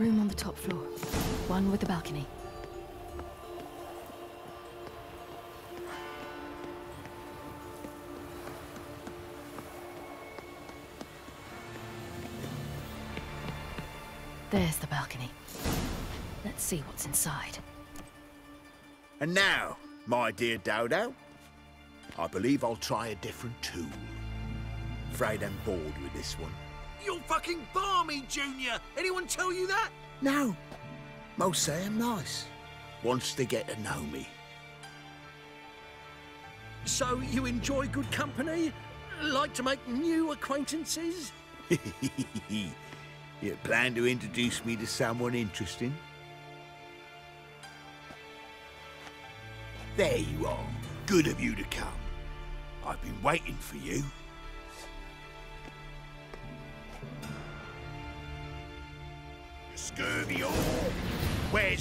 Room on the top floor. One with a balcony. There's the balcony. Let's see what's inside. And now, my dear Dudu, I believe I'll try a different tool. Afraid I'm bored with this one. You're fucking balmy, Junior! Anyone tell you that? No, most say I'm nice. Wants to get to know me. So you enjoy good company? Like to make new acquaintances? you plan to introduce me to someone interesting? There you are. Good of you to come. I've been waiting for you.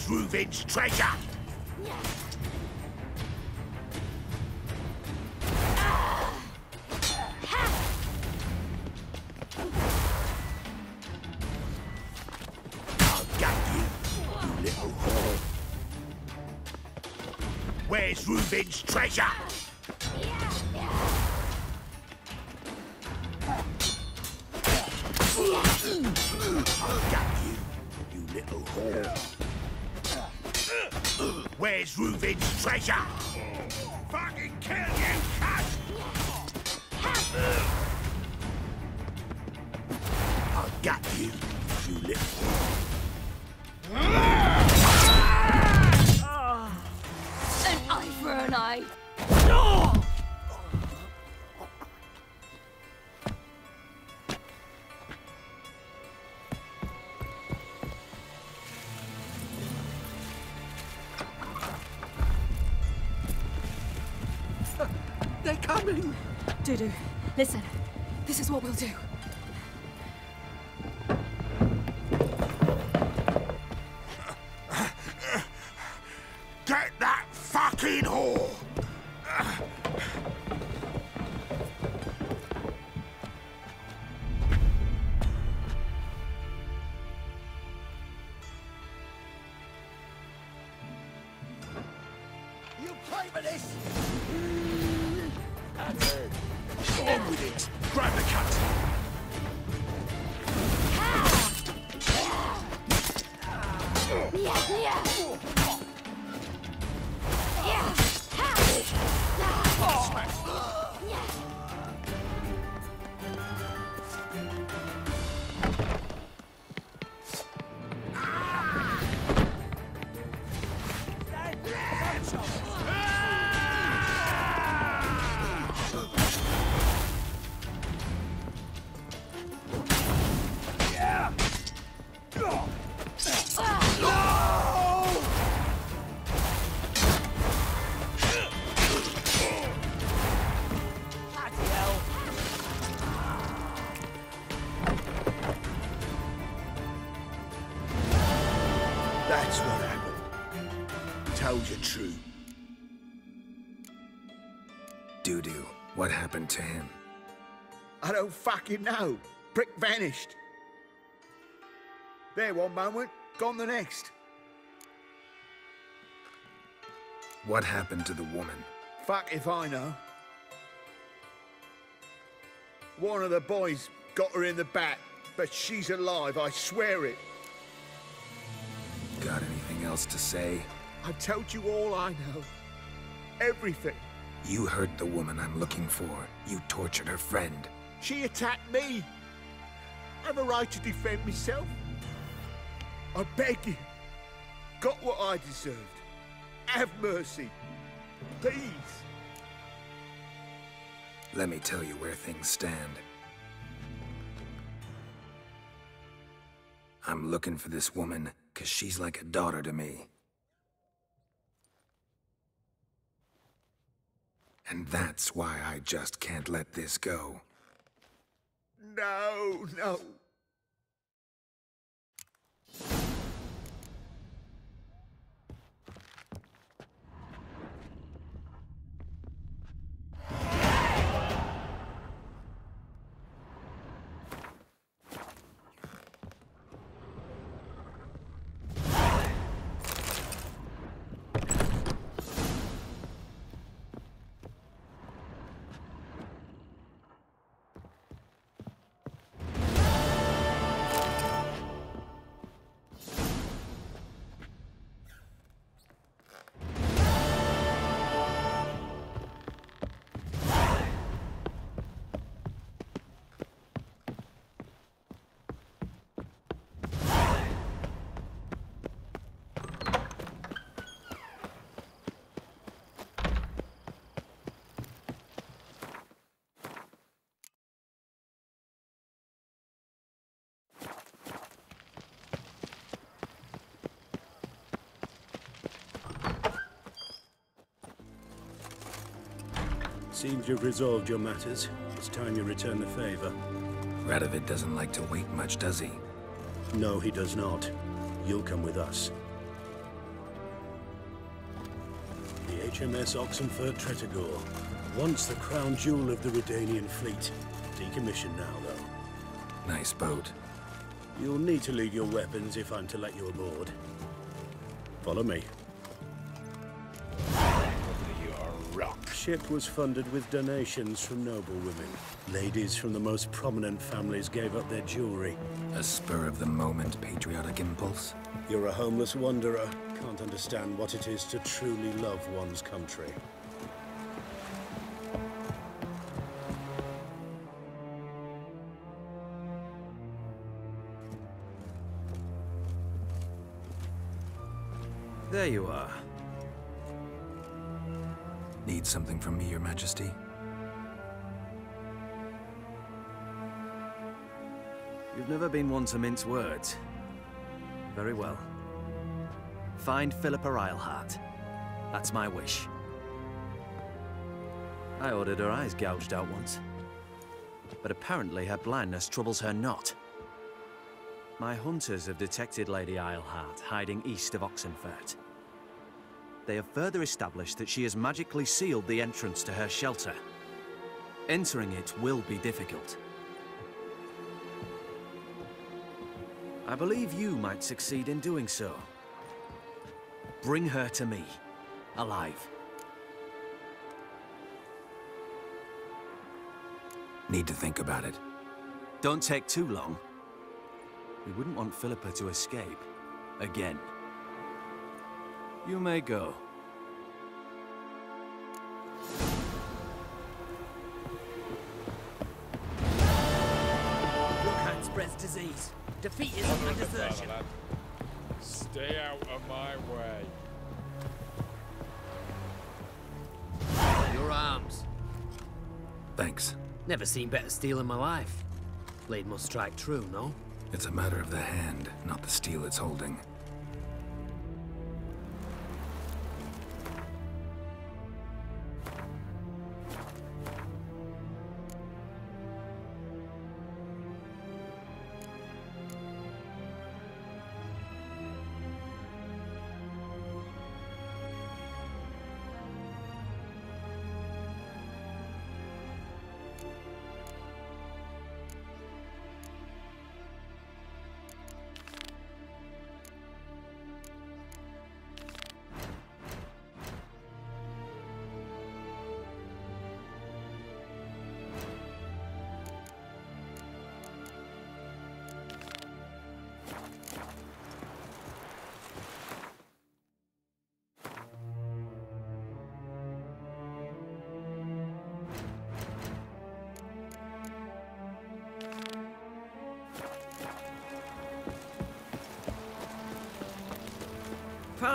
Treasure? I'll get you, you little whore. Where's Reuven's treasure? Where's Reuven's treasure? Fucking kill you, cunt! I'll get you, you little An eye for an eye! Dudu, listen. This is what we'll do. That's what happened. Told you true. Dudu, what happened to him? I don't fucking know. Prick vanished. There one moment, gone the next. What happened to the woman? Fuck if I know. One of the boys got her in the back, but she's alive, I swear it. Got anything else to say? I've told you all I know. Everything. You heard the woman I'm looking for. You tortured her friend. She attacked me. I have a right to defend myself. I beg you. Got what I deserved. Have mercy. Please. Let me tell you where things stand. I'm looking for this woman because she's like a daughter to me. And that's why I just can't let this go. No, no. Seems you've resolved your matters. It's time you return the favor. Radovid doesn't like to wait much, does he? No, he does not. You'll come with us. The HMS Oxenford Tretogor. Once the crown jewel of the Redanian fleet. Decommissioned now, though. Nice boat. You'll need to leave your weapons if I'm to let you aboard. Follow me. Ship was funded with donations from noble women. Ladies from the most prominent families gave up their jewelry. A spur-of-the-moment patriotic impulse? You're a homeless wanderer. Can't understand what it is to truly love one's country. There you are. Something from me, your majesty? You've never been one to mince words. Very well. Find Philippa Eilhart. That's my wish. I ordered her eyes gouged out once. But apparently her blindness troubles her not. My hunters have detected Lady Eilhart hiding east of Oxenfurt. They have further established that she has magically sealed the entrance to her shelter. Entering it will be difficult. I believe you might succeed in doing so. Bring her to me, alive. Need to think about it. Don't take too long. We wouldn't want Philippa to escape. Again. You may go. Your kind spreads disease. Defeatism and desertion. Stay out of my way. Your arms. Thanks. Never seen better steel in my life. Blade must strike true, no? It's a matter of the hand, not the steel it's holding.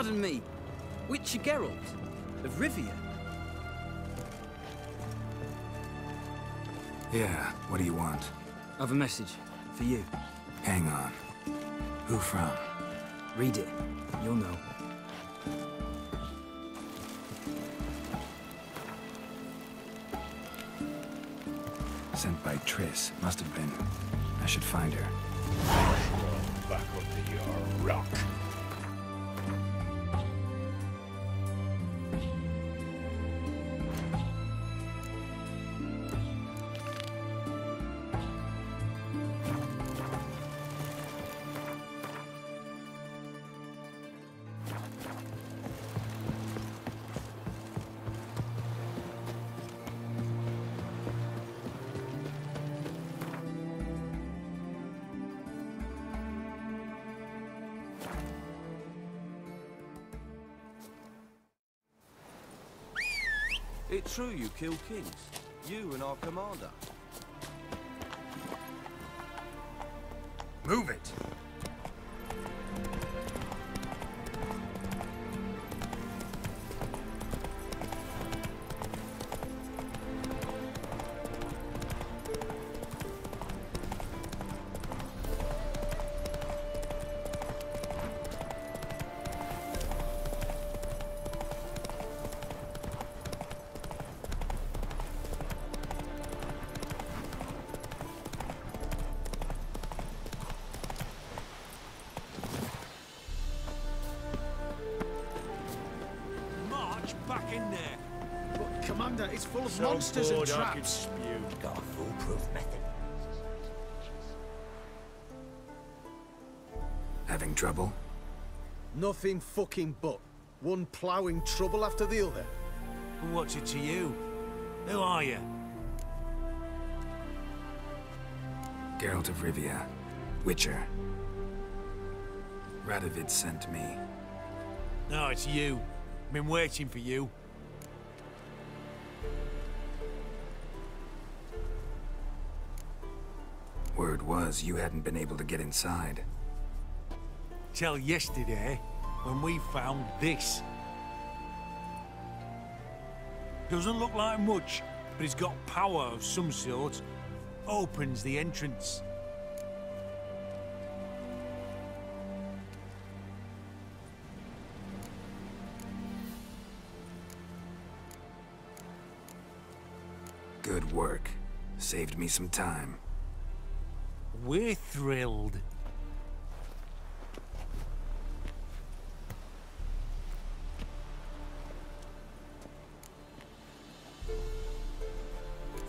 Pardon me, Witcher Geralt of Rivia. Yeah, what do you want? I've a message for you. Hang on. Who from? Read it. You'll know. Sent by Triss. Must have been. I should find her. Back under your rock. It's full of So monsters and bored I could traps. spew. Got a foolproof method. Having trouble? Nothing fucking but. One ploughing trouble after the other. What's it to you? Who are you? Geralt of Rivia. Witcher. Radovid sent me. No, it's you. I've been waiting for you. Was you hadn't been able to get inside. Till yesterday, when we found this. Doesn't look like much, but it's got power of some sort. Opens the entrance. Good work. Saved me some time. We're thrilled.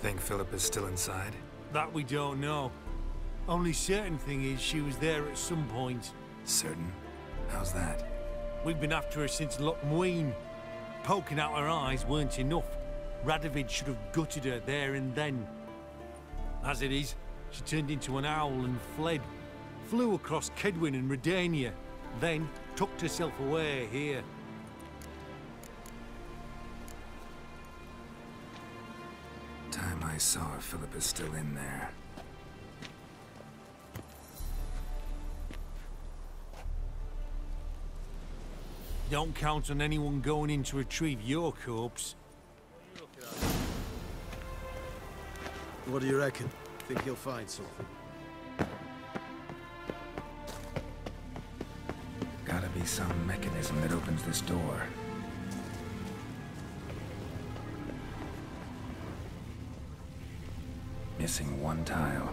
Think Philippa is still inside? That we don't know. Only certain thing is she was there at some point. Certain? How's that? We've been after her since Loch Muin. Poking out her eyes weren't enough. Radovid should have gutted her there and then. As it is, she turned into an owl and fled. Flew across Kaedwen and Redania, then tucked herself away here. Time I saw her, Philippa is still in there. Don't count on anyone going in to retrieve your corpse. What do you reckon? Think he'll find something? Gotta be some mechanism that opens this door. Missing one tile.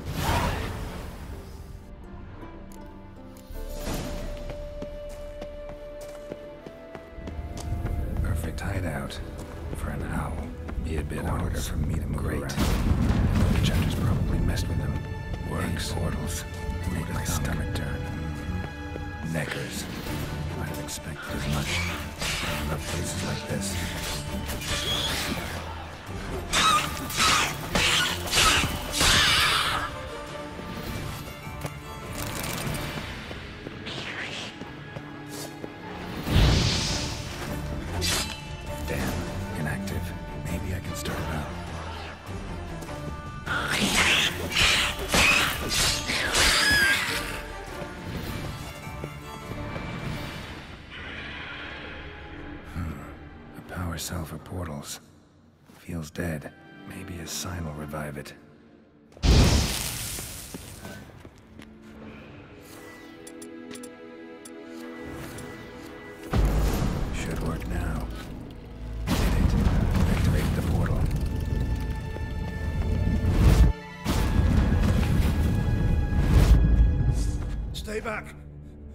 Stay back.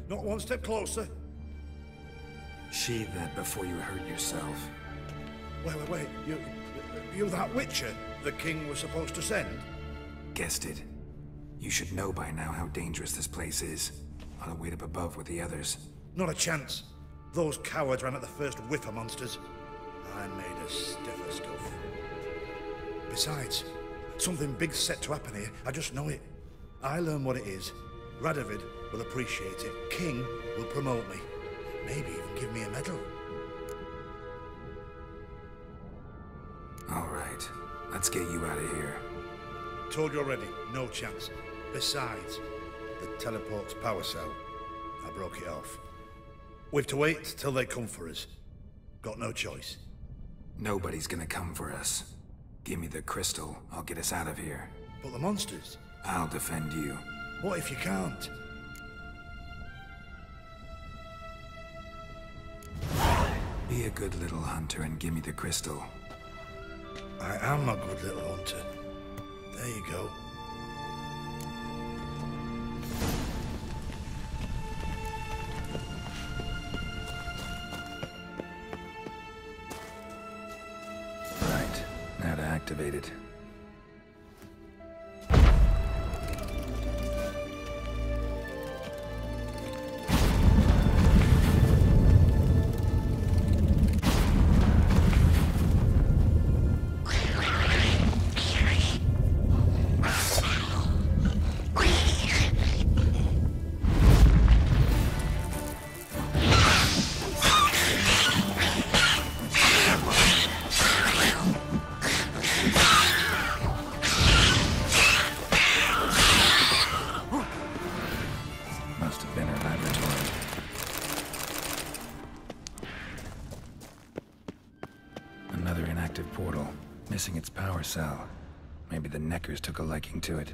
Not one step closer. Sheathe that before you hurt yourself. Wait, wait, wait. You, you that Witcher the king was supposed to send? Guessed it. You should know by now how dangerous this place is. I'll wait up above with the others. Not a chance. Those cowards ran at the first whiff of monsters. I made a stiffer stuff. Besides, something big's set to happen here. I just know it. I learn what it is. Radovid will appreciate it. King will promote me. Maybe even give me a medal. All right. Let's get you out of here. Told you already, no chance. Besides, the teleport's power cell. I broke it off. We've to wait till they come for us. Got no choice. Nobody's gonna come for us. Give me the crystal. I'll get us out of here. But the monsters? I'll defend you. What if you can't? Be a good little hunter and give me the crystal. I am a good little hunter. There you go. Right. Our took a liking to it.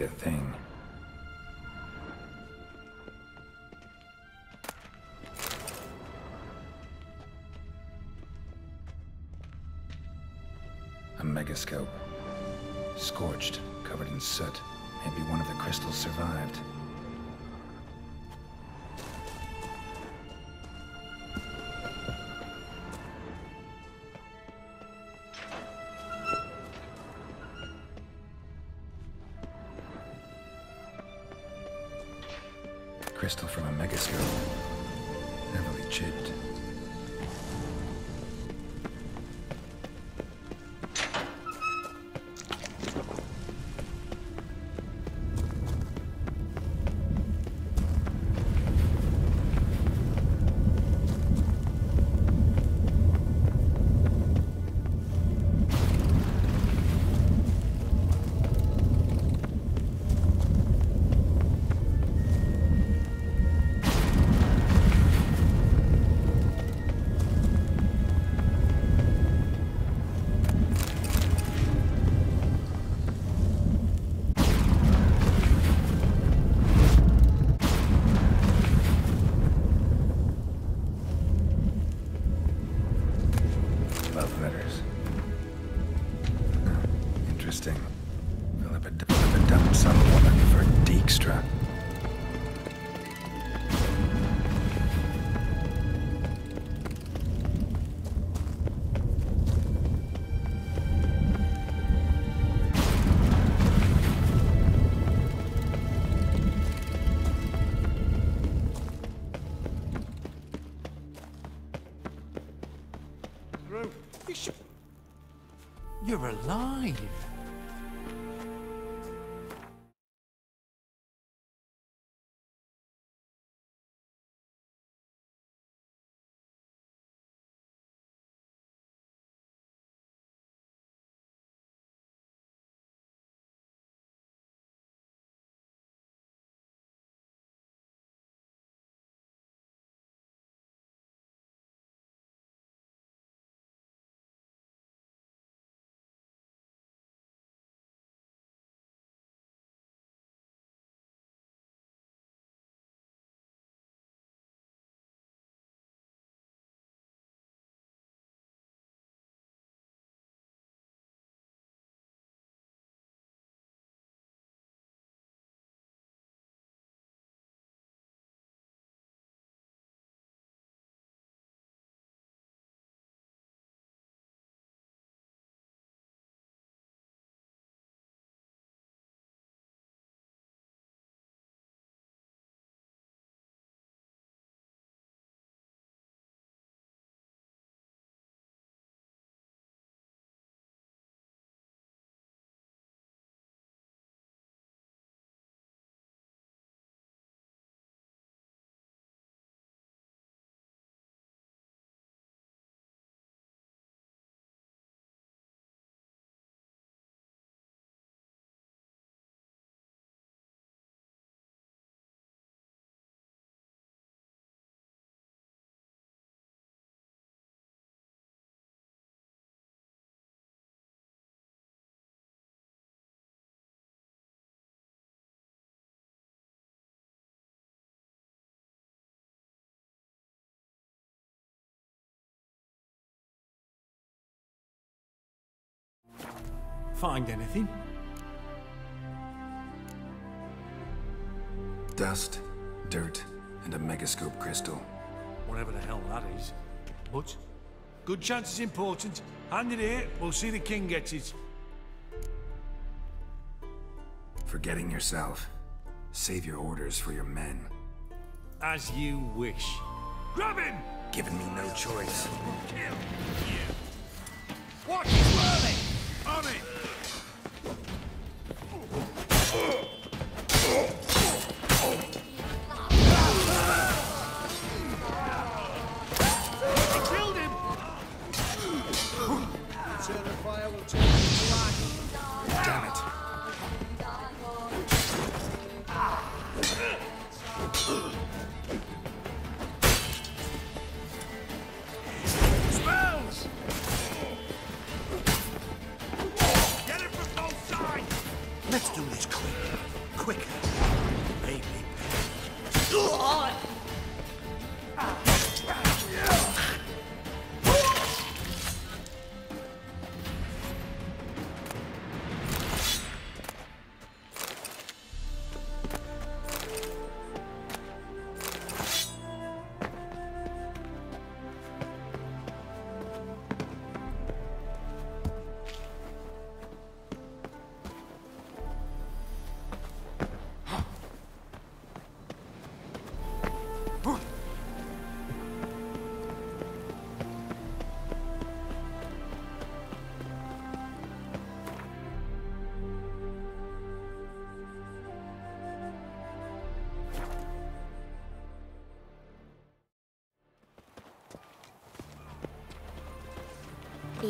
a thing. A megascope. Scorched, covered in soot. Maybe one of the crystals survived. You're alive. Find anything? Dust, dirt, and a megascope crystal. Whatever the hell that is. But, good chance is important. Hand it here, we'll see the king gets it. Forgetting yourself. Save your orders for your men. As you wish. Grab him! Giving me no choice. Kill! Watch it whirling! On it!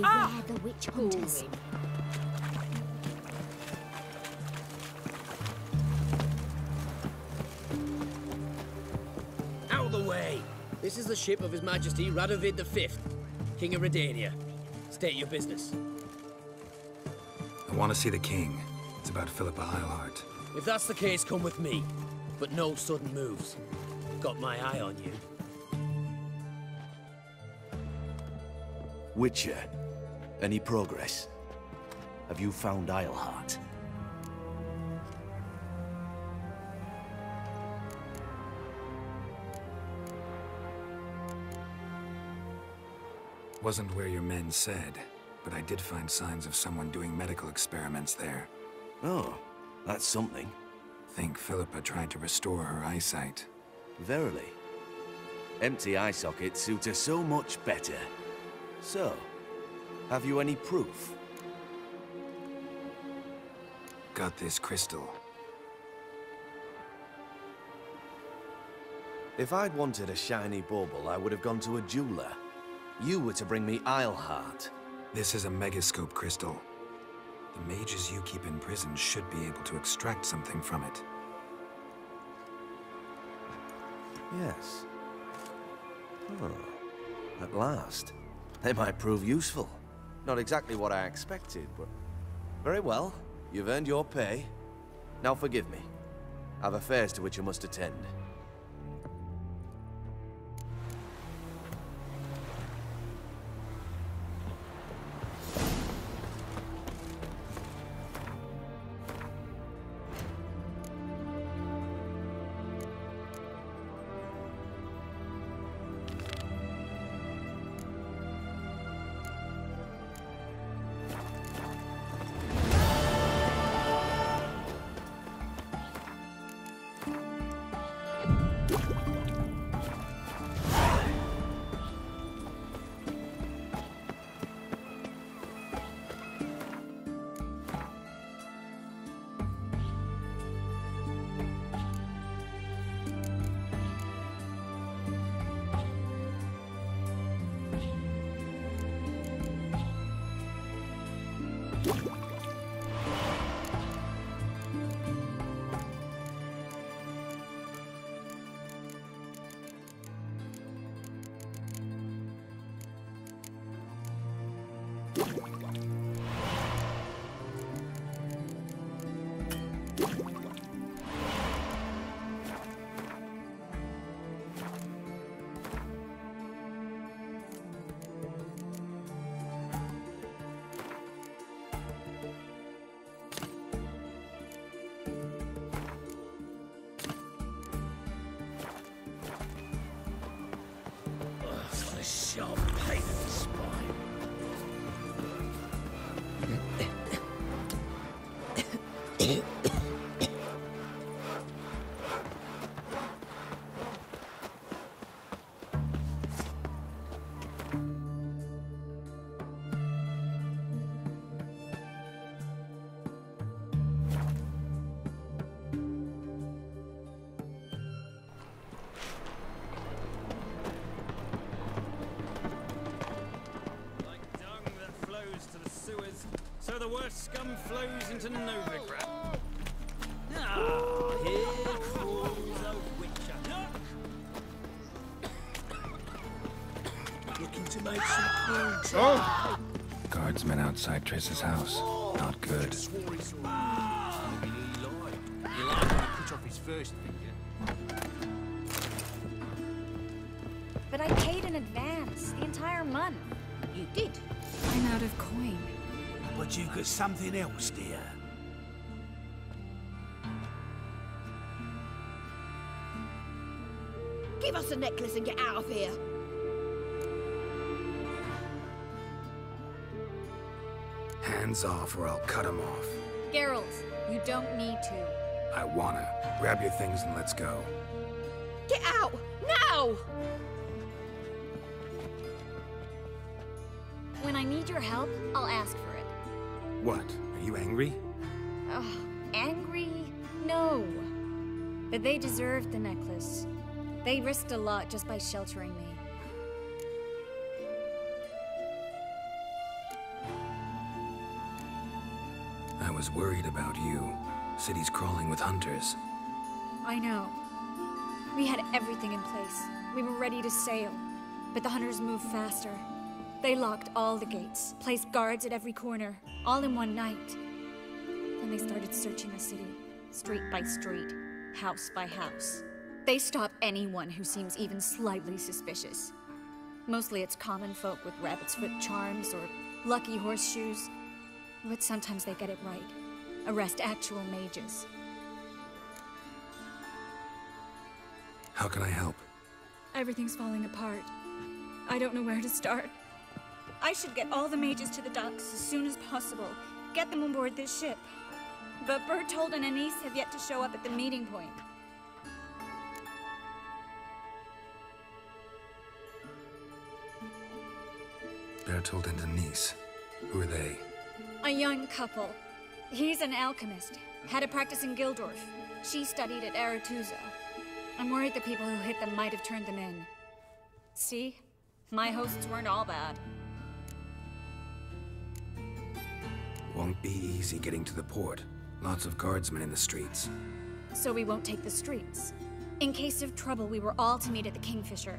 Ah! Beware the witch hunters. Out of the way! This is the ship of His Majesty Radovid V, King of Redania. State your business. I want to see the king. It's about Philippa Eilhart. If that's the case, come with me. But no sudden moves. Got my eye on you. Witcher, any progress? Have you found Eilhart? Wasn't where your men said, but I did find signs of someone doing medical experiments there. Oh, that's something. Think Philippa tried to restore her eyesight. Verily. Empty eye sockets suit her so much better. So, have you any proof? Got this crystal. If I'd wanted a shiny bauble, I would have gone to a jeweler. You were to bring me Eilhart. This is a megascope crystal. The mages you keep in prison should be able to extract something from it. Yes. Oh, at last. They might prove useful. Not exactly what I expected, but... Very well. You've earned your pay. Now forgive me. I've affairs to which I must attend. Scum flows into Novigrad. Ah, here crawls a witcher. Looking to make some coins. Oh! Guardsmen outside Triss's house. Not good. He lied when he cut off his first finger. But I paid in advance, the entire month. You did. I'm out of coin. But you've got something else, dear. Give us a necklace and get out of here. Hands off or I'll cut him off. Geralt, you don't need to. I wanna. Grab your things and let's go. Get out! Now! When I need your help, I'll ask for it. What? Are you angry? Ugh, angry? No. But they deserved the necklace. They risked a lot just by sheltering me. I was worried about you. City's crawling with hunters. I know. We had everything in place. We were ready to sail. But the hunters moved faster. They locked all the gates, placed guards at every corner, all in one night. Then they started searching the city, street by street, house by house. They stop anyone who seems even slightly suspicious. Mostly it's common folk with rabbit's foot charms or lucky horseshoes. But sometimes they get it right. Arrest actual mages. How can I help? Everything's falling apart. I don't know where to start. I should get all the mages to the docks as soon as possible. Get them on board this ship. But Bertold and Anise have yet to show up at the meeting point. Bertold and Denise. Who are they? A young couple. He's an alchemist. Had a practice in Gildorf. She studied at Aretuza. I'm worried the people who hit them might have turned them in. See? My hosts weren't all bad. Won't be easy getting to the port. Lots of guardsmen in the streets. So we won't take the streets. In case of trouble, we were all to meet at the Kingfisher.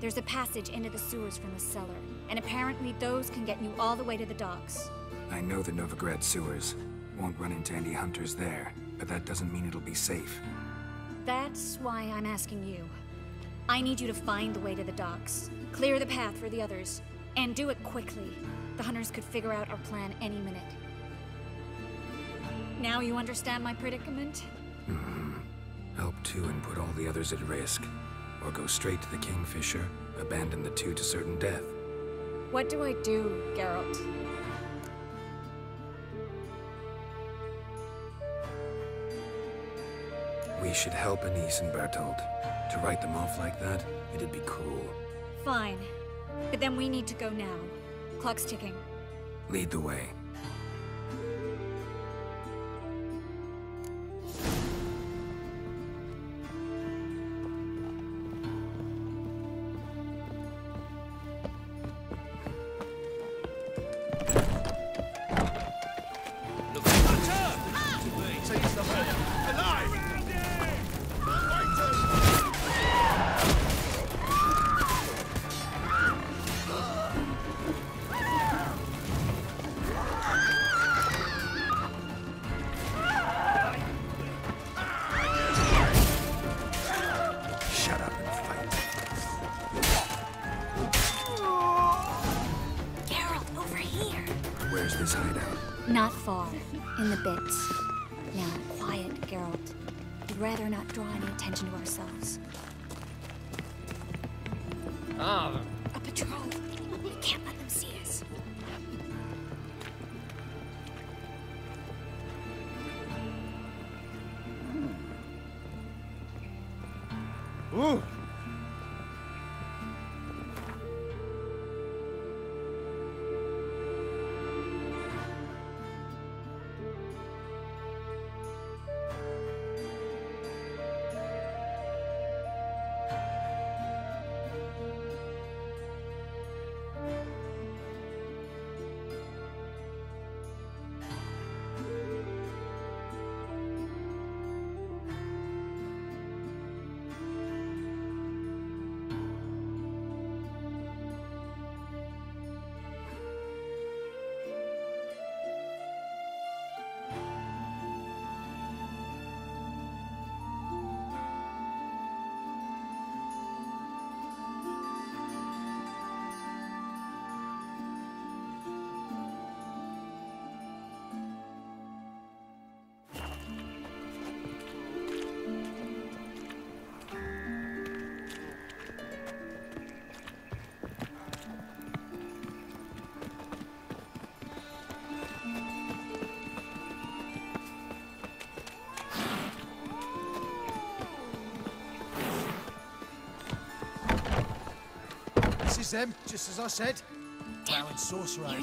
There's a passage into the sewers from the cellar, and apparently those can get you all the way to the docks. I know the Novigrad sewers. Won't run into any hunters there, but that doesn't mean it'll be safe. That's why I'm asking you. I need you to find the way to the docks, clear the path for the others, and do it quickly. The hunters could figure out our plan any minute. Now you understand my predicament? Hmm. Help two and put all the others at risk. Or go straight to the Kingfisher, abandon the two to certain death. What do I do, Geralt? We should help Anise and Bertold. To write them off like that, it'd be cruel. Fine. But then we need to go now. Clock's ticking. Lead the way. Where's this hideout? Not far. In the bits. Now, quiet, Geralt. We'd rather not draw any attention to ourselves. Ah, A patrol. We can't let is them, just as I said. Plowing sorcerer.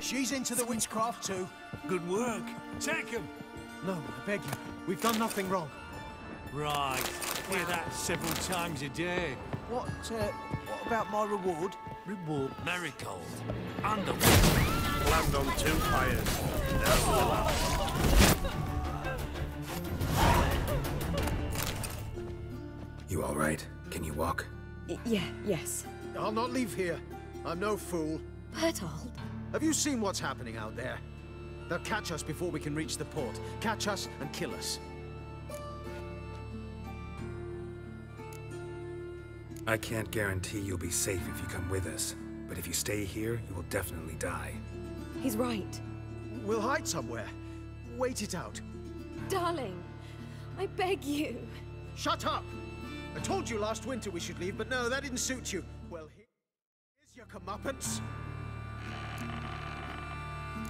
She's into the witchcraft too. Good work. Take him. No, I beg you. We've done nothing wrong. Right. Hear that several times a day. What, uh, what about my reward? Reward Marigold. And the Land on two fires. There's the last. You all right? Can you walk? yeah, yes. I'll not leave here. I'm no fool. Bertold. Have you seen what's happening out there? They'll catch us before we can reach the port. Catch us and kill us. I can't guarantee you'll be safe if you come with us, but if you stay here, you will definitely die. He's right. We'll hide somewhere. Wait it out. Darling, I beg you. Shut up! I told you last winter we should leave, but no, that didn't suit you. Well, here's your comeuppance.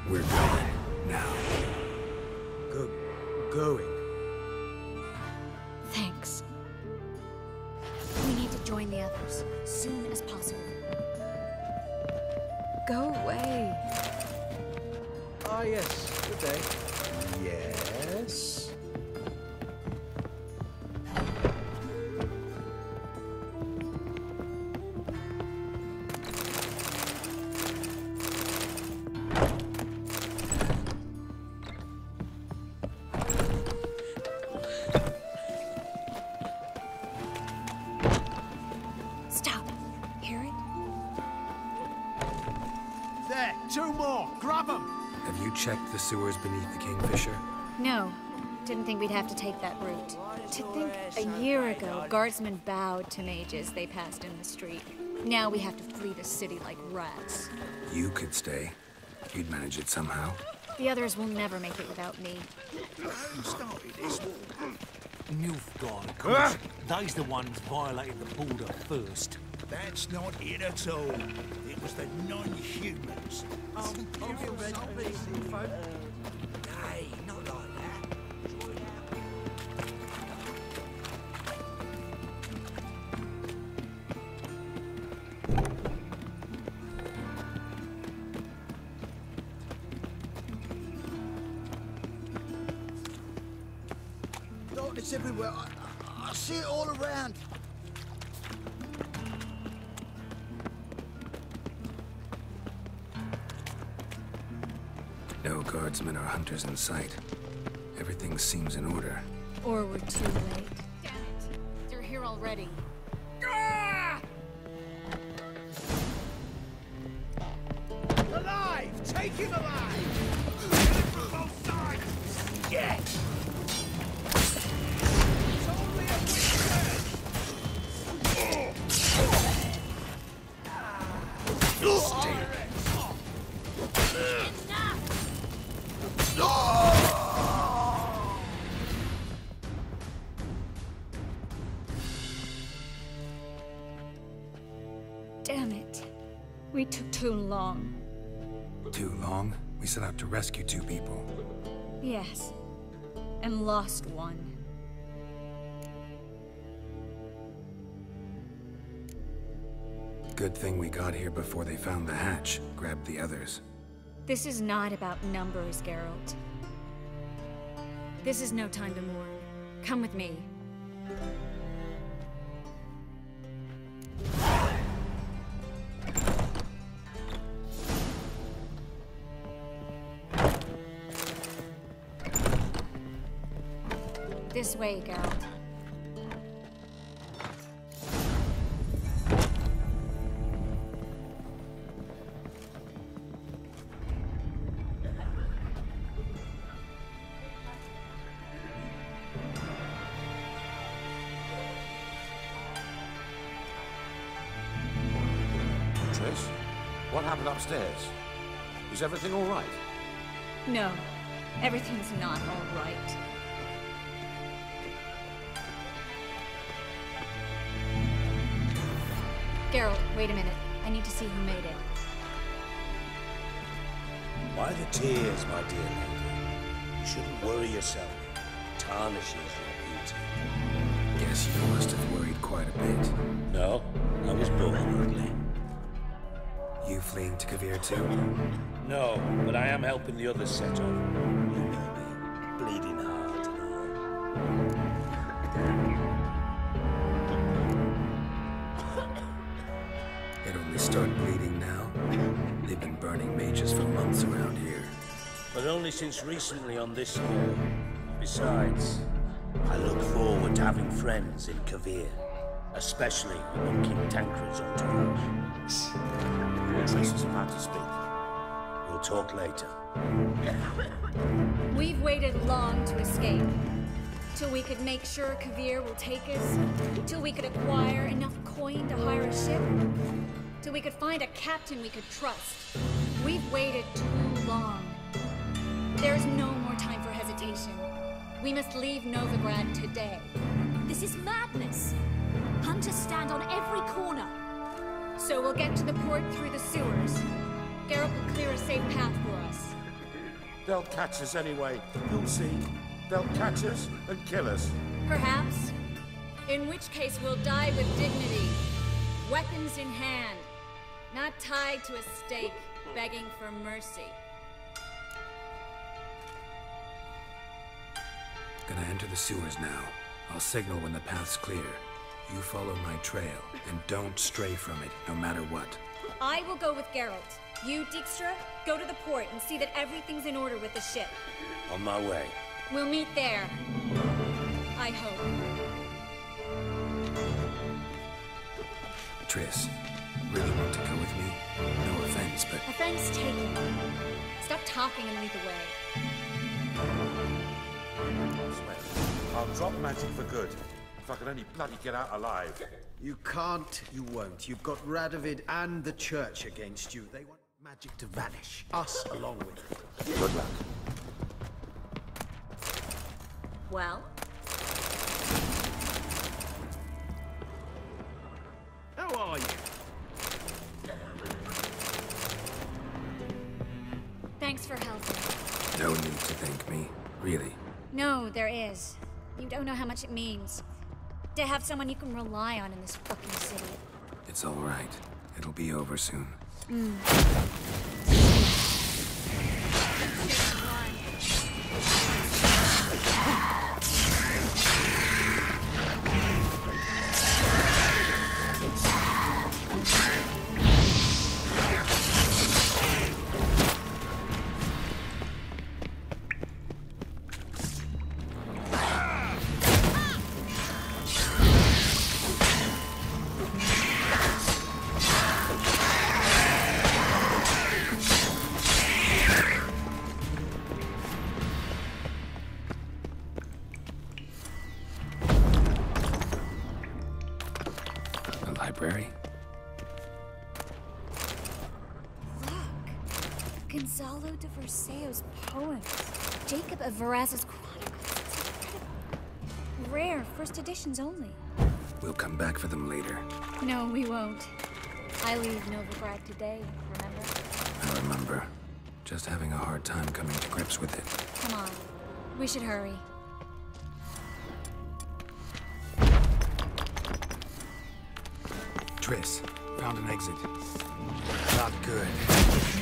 We're going now. Go... going. Thanks. We need to join the others soon as possible. Go away. Ah, yes. Good day. Yes? Sewers beneath the Kingfisher? No. Didn't think we'd have to take that route. To think a year ago, guardsmen bowed to mages they passed in the street. Now we have to flee the city like rats. You could stay. You'd manage it somehow. The others will never make it without me. Who started this? Nilfgaard, of course. They's the ones violated the border first. That's not it at all. It was the non-humans. Oh, Hey, oh, sight. Everything seems in order. Or we're too late. Damn it. They're here already. To rescue two people. Yes. And lost one. Good thing we got here before they found the hatch, grabbed the others. This is not about numbers, Geralt. This is no time to mourn. Come with me. Way, Geralt. Triss, what happened upstairs? Is everything all right? No, everything's not all right. Wait a minute. I need to see who made it. Why the tears, my dear lady? You shouldn't worry yourself. It tarnishes your beauty. Guess you must have worried quite a bit. No, I was born ugly. You fleeing to Kovir too? No, but I am helping the others set off. But since recently on this scale. Besides, I look forward to having friends in Kovir. Especially among King Tancred's entourage. Yes, this is about to speak. We'll talk later. We've waited long to escape. Till we could make sure Kovir will take us. Till we could acquire enough coin to hire a ship. Till we could find a captain we could trust. We've waited too long. There's no more time for hesitation. We must leave Novigrad today. This is madness. Hunters stand on every corner. So we'll get to the port through the sewers. Geralt will clear a safe path for us. They'll catch us anyway. You'll see. They'll catch us and kill us. Perhaps. In which case we'll die with dignity. Weapons in hand. Not tied to a stake, begging for mercy. Gonna enter the sewers now. I'll signal when the path's clear. You follow my trail, and don't stray from it, no matter what. I will go with Geralt. You, Dijkstra, go to the port and see that everything's in order with the ship. On my way. We'll meet there. I hope. Triss, really want to go with me? No offense, but Offense taken. Stop talking and lead the way. I'll drop magic for good. If I can only bloody get out alive. You can't, you won't. You've got Radovid and the church against you. They want magic to vanish. Us along with it. Good luck. Well? How are you? Thanks for helping. no need to thank me. Really. No, there is. You don't know how much it means. To have someone you can rely on in this fucking city. It's all right. It'll be over soon. Mm. Verseo's poems. Jacob of Veraz's Chronicles. Rare, first editions only. We'll come back for them later. No, we won't. I leave Novigrad today, remember? I remember. Just having a hard time coming to grips with it. Come on. We should hurry. Triss, found an exit. Not good.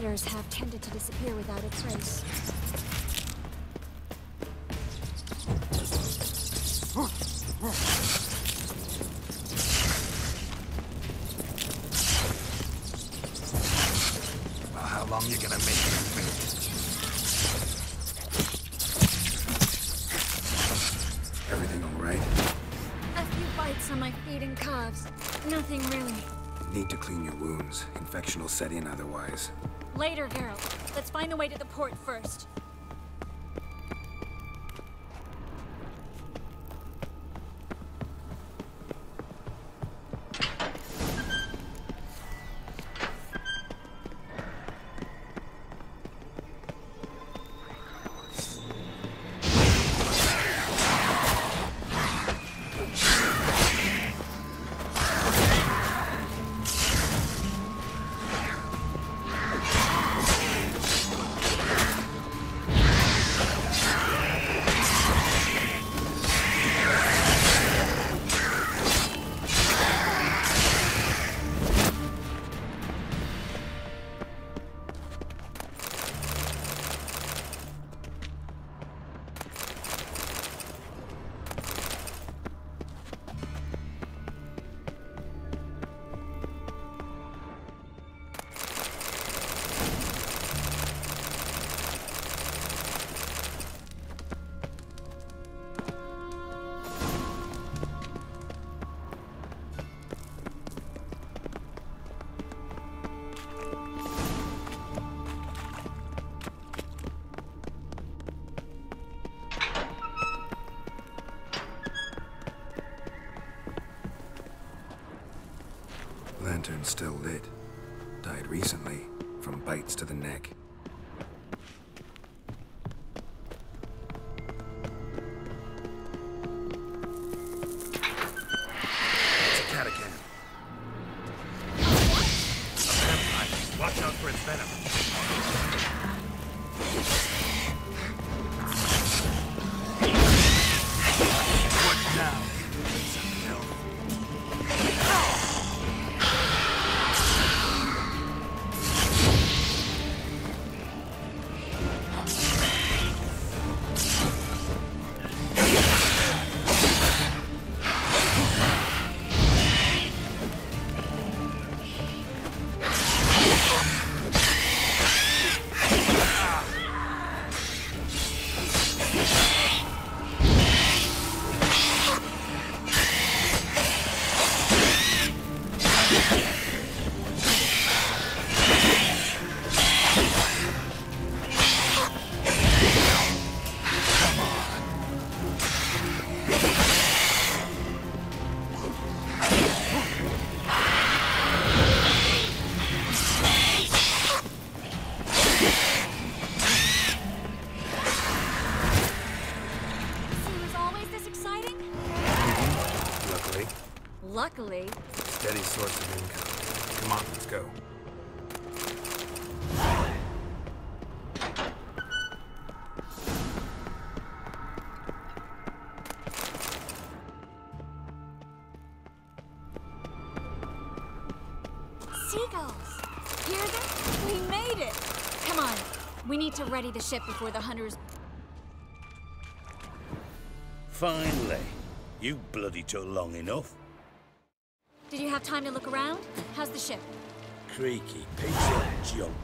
debtors have tended to disappear without a trace. Find the way to the port first. Still lit. Died recently, from bites to the neck. Luckily. steady source of income. Come on, let's go. Seagulls! Hear them? We made it! Come on. We need to ready the ship before the hunters. Finally. You bloody took long enough. Did you have time to look around? How's the ship? Creaky piece of junk.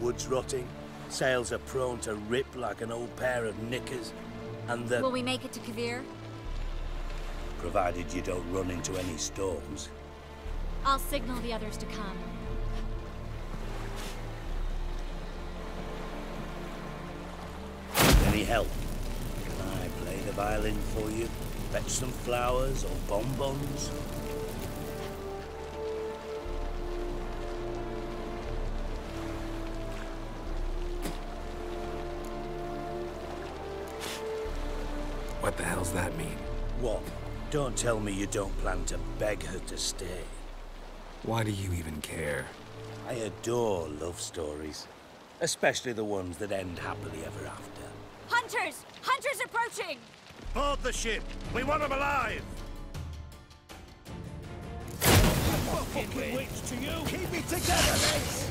Wood's rotting. Sails are prone to rip like an old pair of knickers. And the... Will we make it to Kovir? Provided you don't run into any storms. I'll signal the others to come. Any help? Can I play the violin for you? Fetch some flowers or bonbons? Don't tell me you don't plan to beg her to stay. Why do you even care? I adore love stories. Especially the ones that end happily ever after. Hunters! Hunters approaching! Board the ship. We want them alive. Fucking witch to you! Keep it together, mates!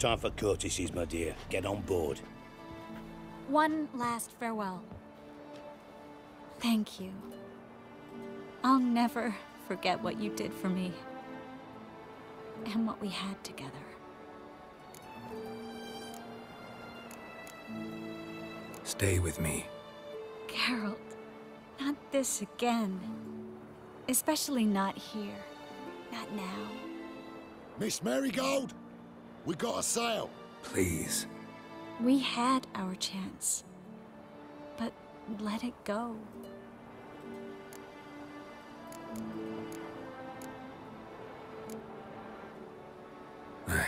Time for courtesies, my dear. Get on board. One last farewell. Thank you. I'll never forget what you did for me. And what we had together. Stay with me. Geralt, not this again. Especially not here. Not now. Miss Merigold, we got a sail. Please. We had our chance. But let it go. I...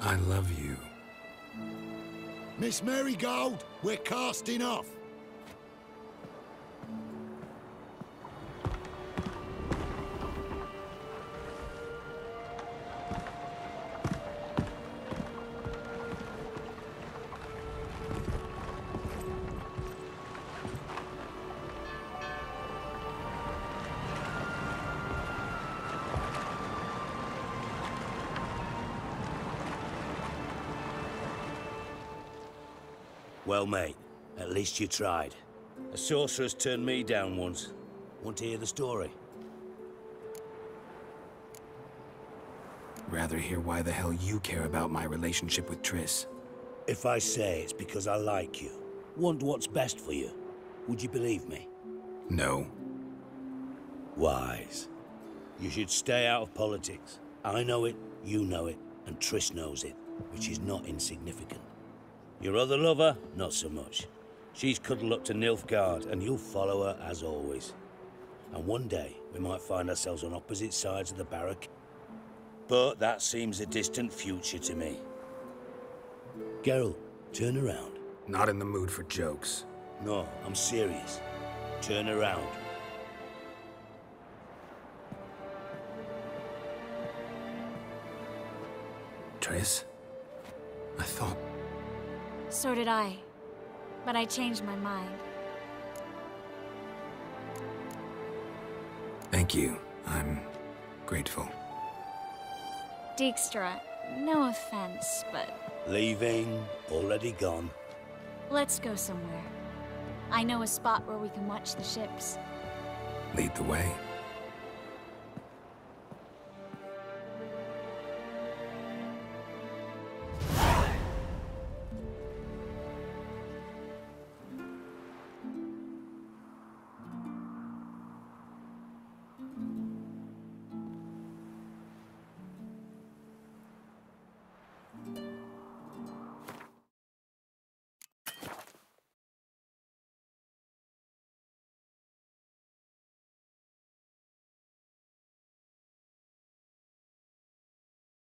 I love you. Miss Merigold, we're casting off. Well, mate, at least you tried. A sorceress turned me down once. Want to hear the story? Rather hear why the hell you care about my relationship with Triss. If I say it's because I like you, want what's best for you, would you believe me? No. Wise. You should stay out of politics. I know it, you know it, and Triss knows it, which is not insignificant. Your other lover, not so much. She's cuddled up to Nilfgaard, and you'll follow her as always. And one day, we might find ourselves on opposite sides of the barrack. But that seems a distant future to me. Geralt, turn around. Not in the mood for jokes. No, I'm serious. Turn around. Triss? I thought... So did I. But I changed my mind. Thank you. I'm grateful. Dijkstra, no offense, but Leaving, already gone. let's go somewhere. I know a spot where we can watch the ships. Lead the way.